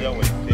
deal.